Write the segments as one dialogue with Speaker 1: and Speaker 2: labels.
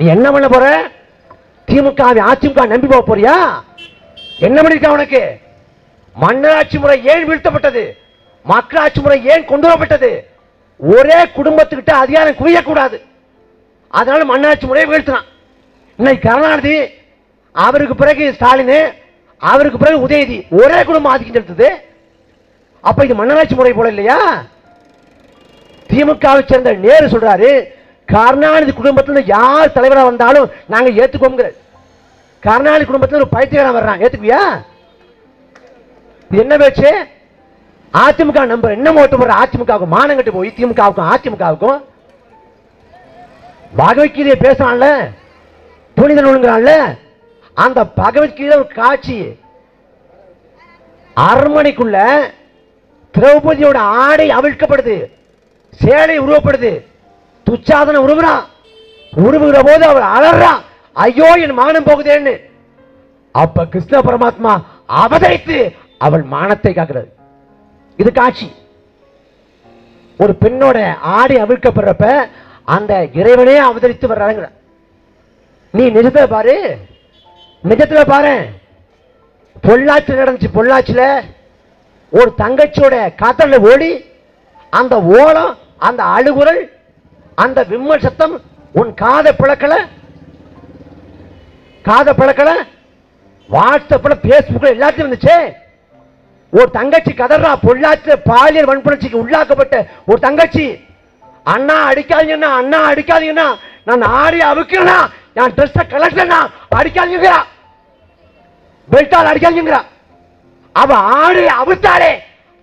Speaker 1: நீ என்ன பண்ண போற? திமுக அதிமுக நம்பி போக போறியா? என்ன பண்ணிருக்க உனக்கு? மன்னராட்சி முறை ஏன் வீழ்த்தப்பட்டது? மக்களாட்சி முறை ஏன் கொண்டு வரப்பட்டது ஒரே குடும்பத்துக்கிட்ட அதிகாரம் குவியக்கூடாது. அதனால மன்னராட்சி முறையை வீழ்த்தினான். இன்னைக்கு கருணாநிதி அவருக்கு பிறகு ஸ்டாலின் அவருக்கு பிறகு உதயநிதி ஒரே குடும்பம் ஆதிக்கம் செலுத்துது. அப்ப இது மன்னராட்சி முறை போல இல்லையா? திமுகவை சேர்ந்த நேரு சொல்றாரு கருணாநிதி குடும்பத்துல யார் தலைவரா வந்தாலும் நாங்க ஏத்துக்கோங்கிற கருணாநிதி குடும்பத்துல ஒரு பைத்தியக்காரன் வர்றான். ஏத்துக்குவியா? என்ன பேச்சு? அதிமுக நம்பர் என்ன ஓட்டு போற அதிமுகவுக்கும் மானம் கட்டு போய் திமுகவுக்கும் அதிமுகவுக்கும் பகவத்கீதையை பேசுறான்ல புனித நூலுங்கிறான்ல அந்த பகவத்கீதை ஒரு காட்சி. அரண்மனைக்குள்ள திரௌபதியோட ஆடை அவிழ்க்கப்படுது சேலை உருவப்படுது. துச்சாதன உருவுறான் உருவுகிற போது அவர் அலறான் ஐயோ என் மானம் போகுதேன்னு. அப்ப கிருஷ்ண பரமாத்மா அவதரித்து அவள் மானத்தை காக்கிறது. இது காட்சி. ஒரு பெண்ணோட ஆடை அவிழ்க்கப்படுறப்ப அந்த இறைவனே அவதரித்து வர்றாங்க நீ நிஜத்துல பாரு. நிஜத்துல பாரு. பொள்ளாச்சியில் நடந்துச்சு பொள்ளாச்சியில் ஒரு தங்கச்சியோட காத்தல ஓடி அந்த ஓலம் அந்த அழுகுரல் அந்த விம்மல் சத்தம் உன் காத பிளக்கல? காத பிளக்கல? வாட்ஸ்அப்ல பேஸ்புக்ல எல்லாத்தையும் வந்துச்சு ஒரு தங்கச்சி கதறா பொள்ளாச்சியில பாலியல் வன்புணர்ச்சிக்கு உள்ளாக்கப்பட்ட ஒரு தங்கச்சி. அண்ணா அடிக்காதீங்கண்ணா அண்ணா அடிக்காதீங்கண்ணா. நான் ஆடி அவுக்கிறேன்னா நான் ட்ரெஸ்ஸை கலெக்டர்னா அடிக்காதீங்கிறா பெல்டால் அடிக்காதீங்கிறா அவ ஆடி அவிழ்த்தாளே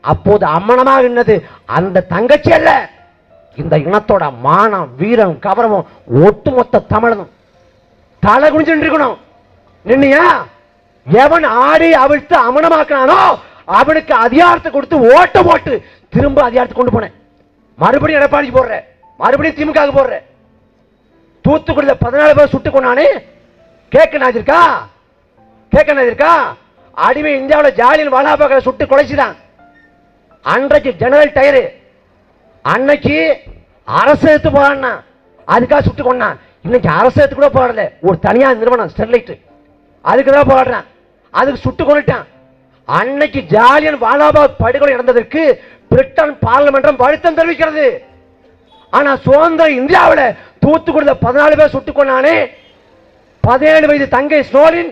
Speaker 1: அப்போது அம்மனமாக நின்னது அந்த தங்கச்சி அல்ல. இந்த இனத்தோட மானம் வீரம் கவரமும் ஒட்டுமொத்த தமிழனும். தலை குனிஞ்சு இருக்கணும் நின்னியா? எவன் ஆடி அவிழ்த்து அமனமாக்கினானோ அவனுக்கு அதிகாரத்தை கொடுத்து ஓட்ட போட்டு திரும்ப அதிகாரத்தை கொண்டு போனேன். மறுபடியும் எடப்பாடி போடுற. மறுபடியும் திமுக போடுற. தூத்துக்குடியில பதினாலு பேர் சுட்டு கொண்டானே கேட்க நாஜிருக்கா கேட்க நாஜிருக்கா அடிமை இந்தியாவில் ஜாலியன் வாலாபாக சுட்டு கொலைச்சுதான் அன்றைக்கு ஜெனரல் டயரு அன்னைக்கு அரசு எடுத்து போறான்னா அதுக்காக சுட்டு கொண்டான். இன்னைக்கு அரசு எடுத்து கூட போராடல ஒரு தனியார் நிறுவனம் ஸ்டெர்லைட் அதுக்கு தான் போராடுறான் அதுக்கு சுட்டு கொண்டுட்டான். அன்னைக்கு ஜாலியன் வாலாபாத் படுகொலை நடந்ததற்கு பிரிட்டன் பார்லிமென்றம் வருத்தம் தெரிவிக்கிறது. ஆனா சுதந்திர இந்தியாவில் தூத்துக்குடியில பதினாலு பேர் சுட்டு கொண்டானே பதினேழு வயது தங்கை ஸ்னோலின்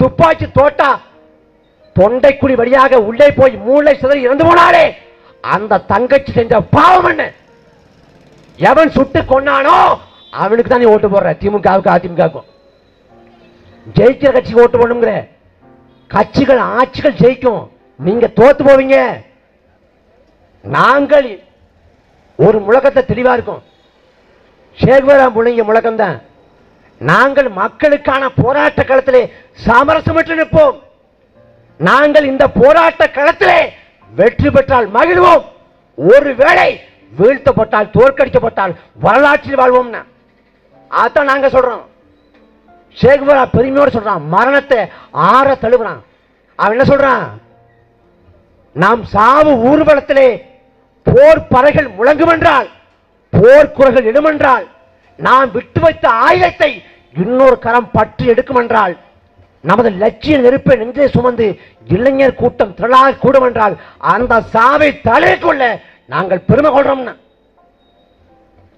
Speaker 1: துப்பாக்கி தோட்டா தொண்டைக்குடி வழியாக உள்ளே போய் மூளை சிதறி இறந்து போனாலே அந்த தங்கச்சி செஞ்ச பாவம் என்ன? எவன் சுட்டு கொன்னானோ அவனுக்கு தான் நீ ஓட்டு போடுற. திமுகவுக்கு அதிமுகவுக்கும். ஜெயிக்கிற கட்சிக்கு ஓட்டு போடணுங்கிற. கட்சிகள் ஆட்சிகள் ஜெயிக்கும். நீங்க தோத்து போவீங்க. நாங்கள் ஒரு முழக்கத்தை தெளிவா இருக்கும். சேகுவரா முழங்கிய முழக்கம் தான் நாங்கள் மக்களுக்கான போராட்ட களத்திலே சமரசமற்று நிற்போம். நாங்கள் இந்த போராட்ட களத்திலே வெற்றி பெற்றால் மகிழ்வோம். ஒருவேளை வீழ்த்தப்பட்டால் தோற்கடிக்கப்பட்டால் வரலாற்றில் வாழ்வோம்னா. அதான் நாங்க சொல்றோம். சேகுவரா பெருமையோடு சொல்றான் மரணத்தை ஆற தழுவுறான். அவன் என்ன சொல்றான்? நாம் சாவு ஊர்வலத்திலே போர் பறைகள் முழங்கும் என்றால் போர் குரல்கள் இடுமென்றால் நாம் விட்டு வைத்த ஆயுதத்தை இன்னொரு கரம் பற்றி எடுக்கும் என்றால் நமது லட்சிய நெருப்பை நெஞ்சே சுமந்து இளைஞர் கூட்டம் திரளாக கூடும் என்றால் அந்த சாவை தலை கொள்ள நாங்கள் பெருமை கொள்றோம்னா.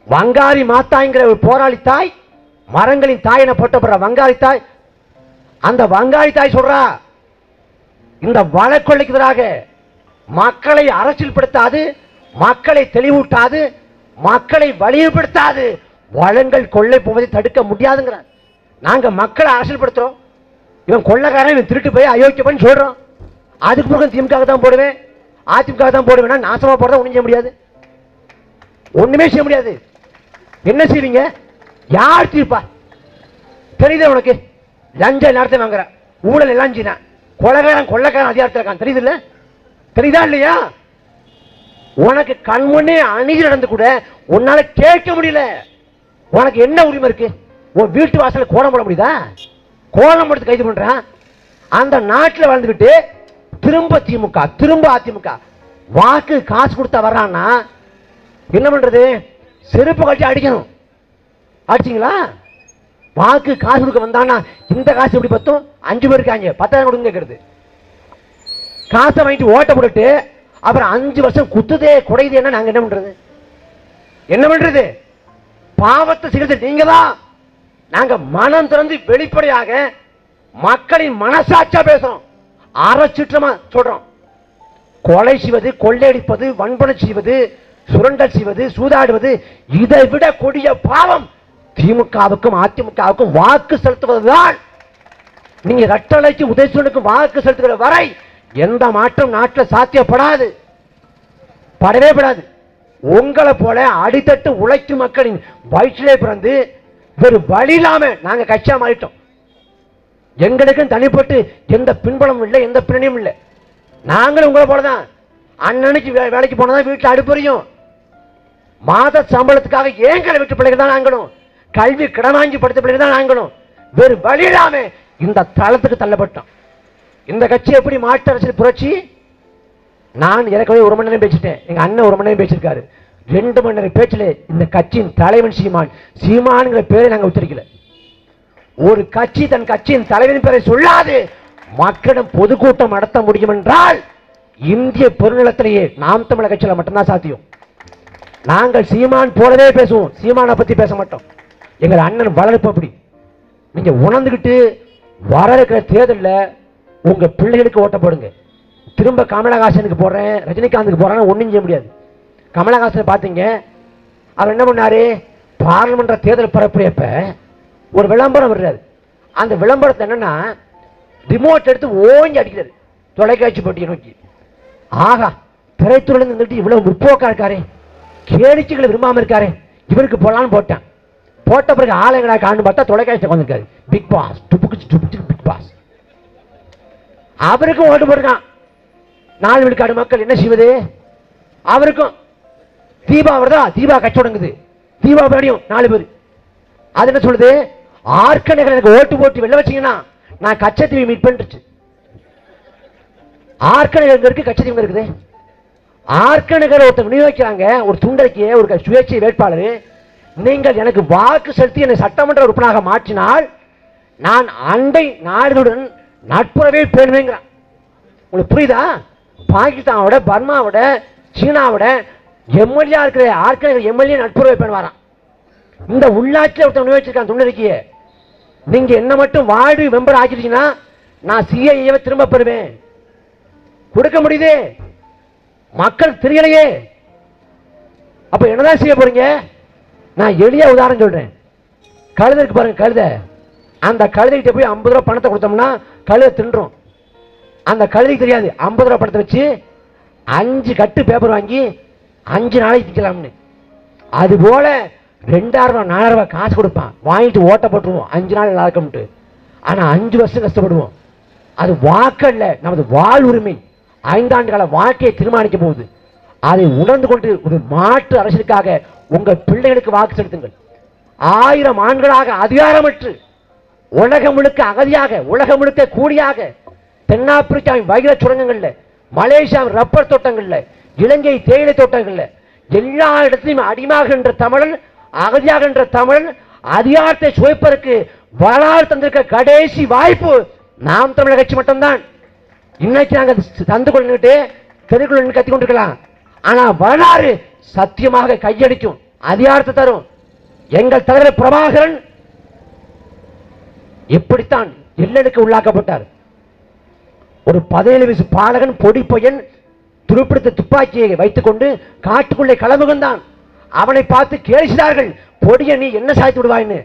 Speaker 1: வங்காரி மாத்தாய்ங்கிற ஒரு போராளி தாய் மரங்களின் தாய் என போட்டப்படுற வங்காரி தாய் அந்த வங்காரி தாய் சொல்றா இந்த வழக்கொள்ளைக்கு எதிராக மக்களை அரசியல் படுத்தாது மக்களை தெளிவூட்டாது மக்களை வலியுறுத்தாது வளங்கள் கொள்ளை போவதை தடுக்க முடியாதுங்கிறார். நாங்க மக்களை அரசியல்படுத்துறோம் இவன் கொள்ளக்காரன் இவன் திருட்டு போய் அயோக்கியப்பன் சொல்றான். அதுக்கு பிறகு திமுக தான் போடுவேன். அதிமுக தான் போடுவேன்னா நாசமா போறதா ஒண்ணும் செய்ய முடியாது. ஒண்ணுமே செய்ய முடியாது. என்ன செய்வீங்க? யார் தீர்ப்பா? தெரியுதா உனக்கு? லஞ்ச நேரத்தை வாங்குற. ஊழல் எல்லாம் செய்யணும் கொலகாரன் கொள்ளக்காரன் அதிகாரத்தில் இருக்கான். தெரியுது இல்ல தெரியுதா இல்லையா? உனக்கு கண்முன்னே அநீதி நடந்து கூட உன்னால கேட்க முடியல. உனக்கு என்ன உரிமை இருக்கு? உன் வீட்டு வாசல்ல கோலம் போட முடியுதா? கோலம் எடுத்து கைது பண்றான். அந்த நாட்டில் வாழ்ந்துக்கிட்டு திரும்ப திமுக திரும்ப அதிமுக. வாக்கு காசு கொடுத்தா வர்றான்னா என்ன பண்றது? செருப்பு கட்டி அடிக்கணும். அடிச்சிங்களா? வாக்கு காசு கொடுக்க வந்தான்னா இந்த காசு எப்படி பத்தும்? அஞ்சு பேர் இருக்காங்க. பத்தாயிரம் கொடுங்க கேட்கறது காசை வாங்கிட்டு ஓட்ட போட்டுட்டு அப்புறம் அஞ்சு வருஷம் குத்துதே குறையுது என்ன என்ன பண்றது? என்ன பண்றது? பாவத்தை சிகிச்சை நீங்க தான் நாங்க மனம் திறந்து வெளிப்படையாக மக்களின் மனசாட்சியா பேசுறோம். அறச்சுற்றமா சொல்றோம். கொலை செய்வது கொள்ளையடிப்பது வன்பனை செய்வது சுரண்டல் செய்வது சூதாடுவது இதை விட கொடிய பாவம் திமுகவுக்கும் அதிமுகவுக்கும் வாக்கு செலுத்துவதுதான். நீங்க ரட்டளைக்கு உதயசூனுக்கு வாக்கு செலுத்துகிற வரை எந்த மாற்றம் நாட்டில் சாத்தியப்படாது. படவே படாது. உங்களை போல அடித்தட்டு உழைக்கும் மக்களின் வயிற்றிலே பிறந்து ஒரு வழி இல்லாம நாங்க கட்சியா மாறிட்டோம். எங்களுக்கும் தனிப்பட்டு எந்த பின்பலமும் இல்லை எந்த பின்னணியும் இல்லை. நாங்களும் உங்களை போலதான். அண்ணனுக்கு வே- வேலைக்கு போனதான் வீட்டில் அடுப்பறியும் மாத சம்பளத்துக்காக ஏங்களை விட்டு பிள்ளைகள் தான் நாங்களும்? கல்வி கடன் வாங்கி படித்த பிள்ளைகள் தான் நாங்களும். வேறு வழி இல்லாம இந்த தளத்துக்கு தள்ளப்பட்டோம். இந்த கட்சி எப்படி மாற்று அரசியல் புரட்சி? நான் ஏற்கனவே ஒரு மணி நேரம் பேசிட்டேன். எங்க அண்ணன் ஒரு மணி நேரம் பேசியிருக்காரு. ரெண்டு மணி நேரம் பேச்சில் இந்த கட்சியின் தலைவன் சீமான். சீமானுங்கிற பேரை நாங்க உச்சரிக்கல. ஒரு கட்சி தன் கட்சியின் தலைவன் பேரை சொல்லாது. மக்களிடம் பொதுக்கூட்டம் நடத்த முடியும் என்றால் இந்திய பெருநிலத்திலேயே நாம் தமிழக கட்சியில மட்டும்தான் சாத்தியம். நாங்கள் சீமான் போலவே பேசுவோம். சீமானை பத்தி பேச மாட்டோம். எங்கள் அண்ணன் வளர்ப்பு அப்படி. நீங்க உணர்ந்துகிட்டு வர இருக்கிற தேர்தல்ல உங்க பிள்ளைகளுக்கு ஓட்ட போடுங்க. திரும்ப கமலஹாசனுக்கு போடுறேன் ரஜினிகாந்துக்கு போறேன்னு ஒண்ணும் செய்ய முடியாது. கமலஹாசன் பார்த்தீங்க. அவர் என்ன பண்ணாரு? பாராளுமன்ற தேர்தல் பரப்புரையப்ப ஒரு விளம்பரம் வர்றாரு அந்த விளம்பரத்தை என்னன்னா ரிமோட் எடுத்து ஓங்கி அடிக்கிறாரு. தொலைக்காட்சி போட்டியை நோக்கி. ஆகா திரைத்துறையில் இருந்துட்டு இவ்வளவு முற்போக்கா இருக்காரு. கேளிக்கைகளை விரும்பாம இருக்காரு. இவருக்கு போடலான்னு போட்டேன். போட்ட பிறகு ஆளுங்களா காண்டு பார்த்தா தொலைக்காட்சி உட்காந்துருக்காரு பிக் பாஸ் டுப்புக்கு டுப்புக்கு பிக் பாஸ் அவருக்கும் ஓட்டு போட்டுருக்கான். நாலு விழுக்காடு மக்கள் என்ன செய்வது? அவருக்கும் தீபா வருதா தீபா கட்சி தொடங்குது. தீபா படியும் நாலு பேர். அது என்ன சொல்லுது? ஆர்க்க எனக்கு ஓட்டு போட்டு வெளில வச்சீங்கன்னா நான் கச்சத்தீவை மீட் பண்ணிருச்சு ஆர்க்க இருக்கு? கச்சத்தீவு இருக்குது? ஆர்க்க ஒருத்தர் விநியோகிக்கிறாங்க. ஒரு துண்டறிக்கையை ஒரு சுயேட்சை வேட்பாளர். நீங்கள் எனக்கு வாக்கு செலுத்தி என்னை சட்டமன்ற உறுப்பினராக மாற்றினால் நான் அண்டை நாடுகளுடன் நட்புறவே பேணுவேங்கிறான். உங்களுக்கு புரியுதா? பாகிஸ்தானோட பர்மாவோட சீனாவோட எம்எல்ஏ இருக்கிற ஆட்கள் எம்எல்ஏ நட்புறவை பண்ணுவாராம் இந்த உள்ளாட்சியில் ஒருத்தன் வச்சிருக்கான் துணரிக்கைய நீங்க என்ன மட்டும் வார்டு மெம்பர் ஆக்கிட்டீங்கன்னா நான் சிஐஏவை திரும்ப பெறுவேன். கொடுக்க முடியுதே? மக்கள் தெரியலையே. அப்ப என்னதான் செய்ய போறீங்க? நான் எளிய உதாரணம் சொல்றேன். கழுதை இருக்கு பாருங்க கழுத. அந்த கழுதைகிட்ட போய் ஐம்பது ரூபா பணத்தை கொடுத்தோம்னா கழுத தின்றோம். அந்த கழுதைக்கு தெரியாது ஐம்பது ரூபா பணத்தை வச்சு அஞ்சு கட்டு பேப்பர் வாங்கி அஞ்சு நாளைக்கு திக்கலாம்னு அது போல ரெண்டாயிரம் ரூபாய் நாலாயிரம் ரூபாய் காசு கொடுப்பான். வாங்கிட்டு ஓட்ட போட்டுருவோம். அஞ்சு நாள் நல்லா இருக்கும்ட்டு. ஆனால் அஞ்சு வருஷம் கஷ்டப்படுவோம். அது வாக்கல்ல நமது வாழ் உரிமை. ஐந்தாண்டு கால வாழ்க்கையை தீர்மானிக்க போகுது. அதை உணர்ந்து கொண்டு ஒரு மாற்று அரசியலுக்காக உங்க பிள்ளைகளுக்கு வாக்கு செலுத்துங்கள். ஆயிரம் ஆண்களாக அதிகாரமற்று உலகம் முழுக்க அகதியாக உலகம் முழுக்க கூடியாக தென்னாப்பிரிக்காவின் வைர சுரங்கங்கள்ல மலேசியாவின் ரப்பர் தோட்டங்களில் இலங்கை தேயிலை தோட்டங்கள்ல எல்லா இடத்திலும் அடிமாகின்ற தமிழன் அகதியாகின்ற தமிழன் அதிகாரத்தை சுவைப்பதற்கு வரலாறு தந்திருக்க கடைசி வாய்ப்பு நாம் தமிழக கட்சி மட்டும்தான். இன்னைக்கு நாங்க தந்து கொண்டுட்டு தெருக்குள்ள கத்தி கொண்டிருக்கலாம். ஆனா வரலாறு சத்தியமாக கையடிக்கும் அதிகாரத்தை தரும். எங்கள் தலைவர் பிரபாகரன் இப்படித்தான் எல்லனுக்கு உள்ளாக்கப்பட்டார். ஒரு பதினேழு வயசு பாலகன் பொடி பையன் துருப்பிடித்த துப்பாக்கியை வைத்துக்கொண்டு காட்டுக்குள்ளே களமுகந்தான். அவனை பார்த்து கேலிசினார்கள் பொடிய நீ என்ன சாய்த்து விடுவாய்ன்னு?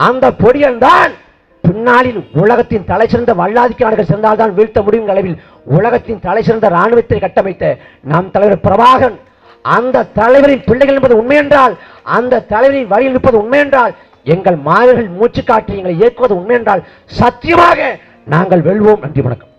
Speaker 1: அந்த பொடியன் தான். பின்னாளில் உலகத்தின் தலை சிறந்த வல்லாதிக்க நாடுகள் சிறந்தால்தான் வீழ்த்த முடியும் அளவில் உலகத்தின் தலை சிறந்த இராணுவத்தை கட்டமைத்த நம் தலைவர் பிரபாகன் அந்த தலைவரின் பிள்ளைகள் என்பது உண்மையென்றால் அந்த தலைவரின் வழியில் நிற்பது உண்மையென்றால் எங்கள் மாணவர்கள் மூச்சு காட்டி எங்களை இயக்குவது உண்மை என்றால் சத்தியமாக நாங்கள் வெல்வோம் நன்றி வணக்கம்.